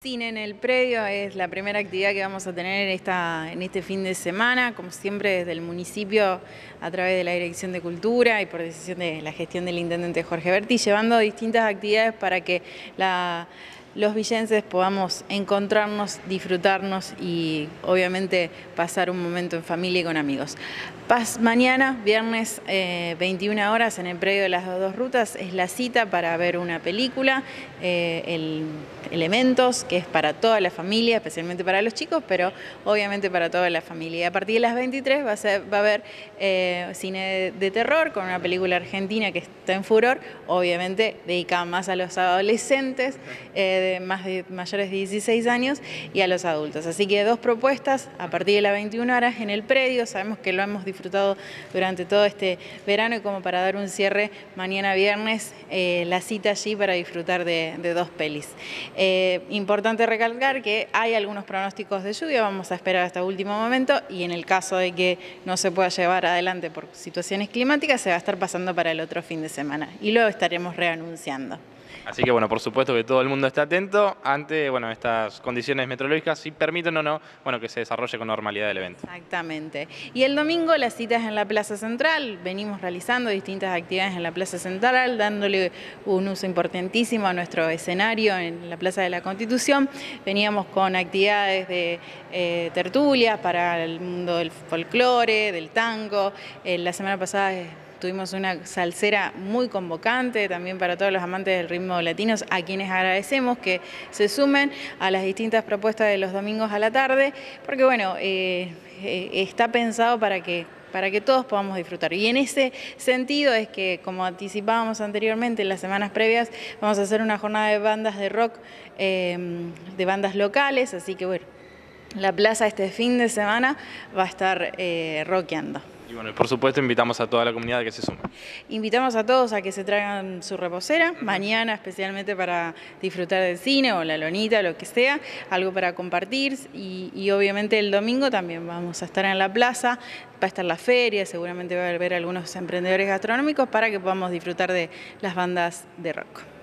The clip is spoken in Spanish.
Cine en el predio es la primera actividad que vamos a tener esta, en este fin de semana, como siempre desde el municipio a través de la Dirección de Cultura y por decisión de la gestión del intendente Jorge Berti, llevando distintas actividades para que la los villenses podamos encontrarnos, disfrutarnos y obviamente pasar un momento en familia y con amigos. Mañana, viernes 21 eh, horas en el predio de las dos rutas, es la cita para ver una película, eh, el Elementos, que es para toda la familia, especialmente para los chicos, pero obviamente para toda la familia. A partir de las 23 va a, haber eh, cine de terror con una película argentina que está en furor, obviamente dedicada más a los adolescentes más mayores de 16 años y a los adultos. Así que dos propuestas a partir de las 21 horas en el predio, sabemos que lo hemos disfrutado durante todo este verano y como para dar un cierre mañana viernes, eh, la cita allí para disfrutar de, dos pelis. Eh, importante recalcar que hay algunos pronósticos de lluvia, vamos a esperar hasta último momento y en el caso de que no se pueda llevar adelante por situaciones climáticas, se va a estar pasando para el otro fin de semana y luego estaremos reanunciando. Así que bueno, por supuesto que todo el mundo está atento ante bueno, estas condiciones meteorológicas, si permiten o no, bueno, que se desarrolle con normalidad el evento. Exactamente. Y el domingo las citas en la Plaza Central, venimos realizando distintas actividades en la Plaza Central, dándole un uso importantísimo a nuestro escenario en la Plaza de la Constitución. Veníamos con actividades de eh, tertulias para el mundo del folclore, del tango. Eh, la semana pasada Tuvimos una salsera muy convocante también para todos los amantes del ritmo latinos, a quienes agradecemos que se sumen a las distintas propuestas de los domingos a la tarde, porque bueno, eh, eh, está pensado para que para que todos podamos disfrutar. Y en ese sentido es que, como anticipábamos anteriormente en las semanas previas, vamos a hacer una jornada de bandas de rock, em, de bandas locales, así que bueno, la plaza este fin de semana va a estar eh, rockeando. Y bueno, por supuesto invitamos a toda la comunidad a que se sume. Invitamos a todos a que se traigan su reposera, mañana especialmente para disfrutar del cine o la lonita, lo que sea, algo para compartir y, obviamente el domingo también vamos a estar en la plaza, va a estar la feria, seguramente va a haber algunos emprendedores gastronómicos para que podamos disfrutar de las bandas de rock.